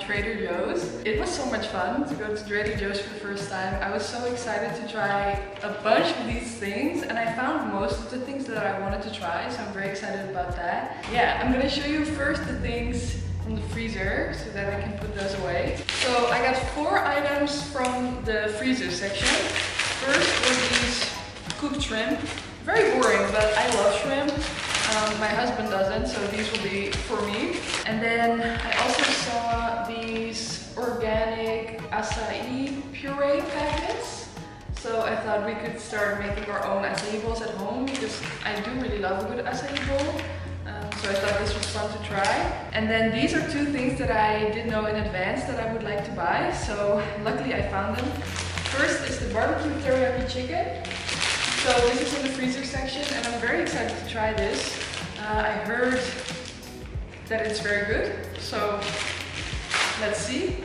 Trader Joe's. It was so much fun to go to Trader Joe's for the first time. I was so excited to try a bunch of these things and I found most of the things that I wanted to try, so I'm very excited about that. Yeah, I'm gonna show you first the things from the freezer so that I can put those away. So I got four items from the freezer section. First were these cooked shrimp. Very boring, but I love shrimp. Um, my husband doesn't, so these will be for me. And then I also saw acai puree packets. So I thought we could start making our own acai bowls at home because I do really love a good acai bowl. Um, so I thought this was fun to try. And then these are two things that I didn't know in advance that I would like to buy. So luckily I found them. First is the barbecue teriyaki chicken. So this is in the freezer section and I'm very excited to try this. Uh, I heard that it's very good, so let's see.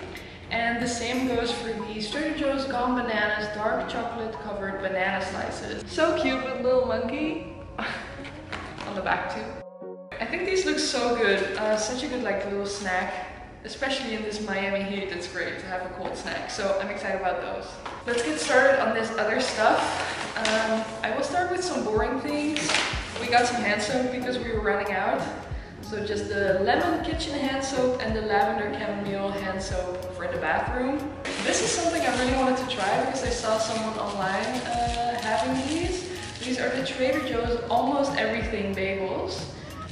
And the same goes for these Trader Joe's Gone Bananas dark chocolate covered banana slices. So cute with little monkey on the back too. I think these look so good. Uh, such a good like little snack especially in this Miami heat, it's great to have a cold snack. So I'm excited about those. Let's get started on this other stuff. Um, I will start with some boring things. We got some hand soap because we were running out. So just the lemon kitchen hand soap and the lavender chamomile hand soap for the bathroom. This is something I really wanted to try because I saw someone online uh, having these. These are the Trader Joe's Almost Everything Bagels.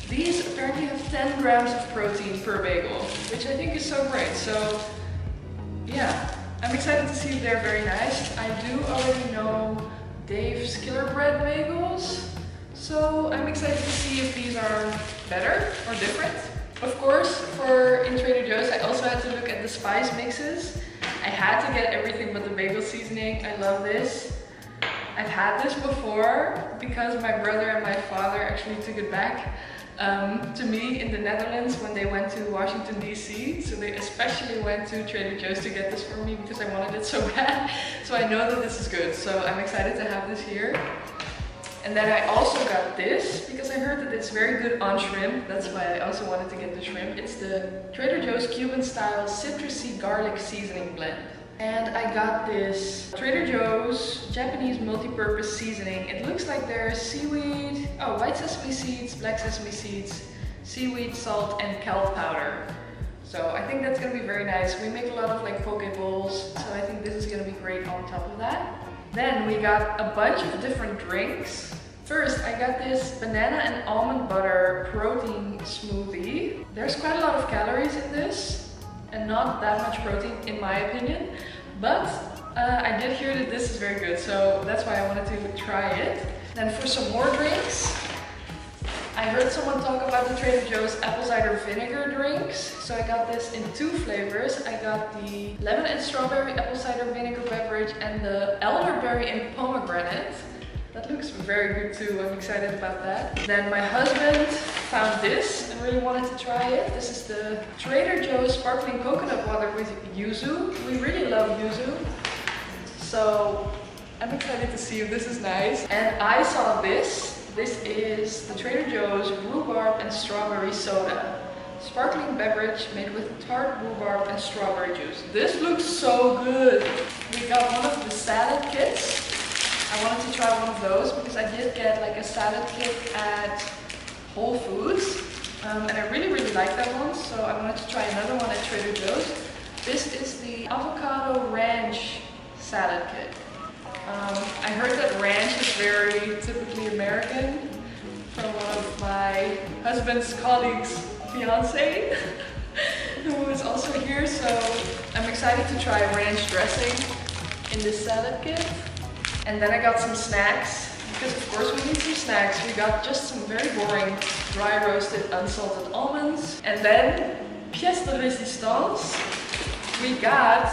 These apparently have 10 grams of protein per bagel, which I think is so great. So yeah, I'm excited to see if they're very nice. I do already know Dave's Killer Bread bagels, so I'm excited to see if these are better or different. Of course, for in Trader Joe's, I also had to look at the spice mixes. I had to get everything but the bagel seasoning. I love this. I've had this before because my brother and my father actually took it back um, to me in the Netherlands when they went to Washington DC. So they especially went to Trader Joe's to get this for me because I wanted it so bad. So I know that this is good. So I'm excited to have this here. And then I also got this because I heard that it's very good on shrimp. That's why I also wanted to get the shrimp. It's the Trader Joe's Cuban style citrusy garlic seasoning blend. And I got this Trader Joe's Japanese multi-purpose seasoning. It looks like there's seaweed, oh, white sesame seeds, black sesame seeds, seaweed, salt, and kelp powder. So I think that's gonna be very nice. We make a lot of like poke bowls, so I think this is gonna be great on top of that. Then we got a bunch of different drinks. First, I got this banana and almond butter protein smoothie. There's quite a lot of calories in this and not that much protein in my opinion. But uh, I did hear that this is very good, so that's why I wanted to try it. Then for some more drinks, I heard someone talk about the Trader Joe's apple cider vinegar drinks. So I got this in two flavors. I got the lemon and strawberry apple cider vinegar beverage and the elderberry and pomegranate. That looks very good too, I'm excited about that. Then my husband found this and really wanted to try it. This is the Trader Joe's sparkling coconut water with yuzu. We really love yuzu. So I'm excited to see if this is nice. And I saw this. This is the Trader Joe's rhubarb and strawberry soda. Sparkling beverage made with tart rhubarb and strawberry juice. This looks so good. We got one of the I wanted to try one of those because I did get like a salad kit at Whole Foods. Um, and I really, really like that one. So I wanted to try another one at Trader Joe's. This is the avocado ranch salad kit. Um, I heard that ranch is very typically American from one of my husband's colleagues' fiance, who is also here. So I'm excited to try ranch dressing in this salad kit. And then I got some snacks, because of course we need some snacks. We got just some very boring dry roasted unsalted almonds. And then, pièce de résistance, we got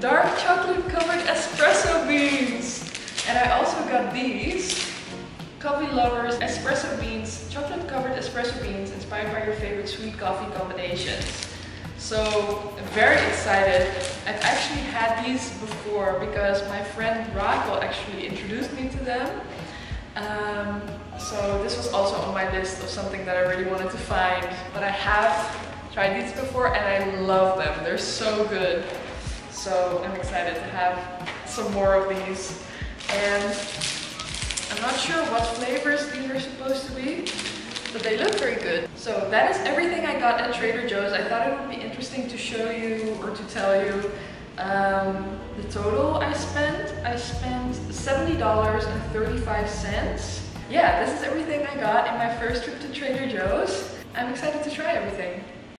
dark chocolate covered espresso beans. And I also got these, Coffee Lovers espresso beans, chocolate covered espresso beans inspired by your favorite sweet coffee combinations. So very excited. I've actually had these before because my friend Raquel actually introduced me to them. Um, so this was also on my list of something that I really wanted to find, but I have tried these before and I love them. They're so good. So I'm excited to have some more of these. And I'm not sure what flavors these are supposed to be, but they look very good. So that is everything I got at Trader Joe's. I thought it would be interesting to show you or to tell you um, the total I spent. I spent $70.35. Yeah, this is everything I got in my first trip to Trader Joe's. I'm excited to try everything.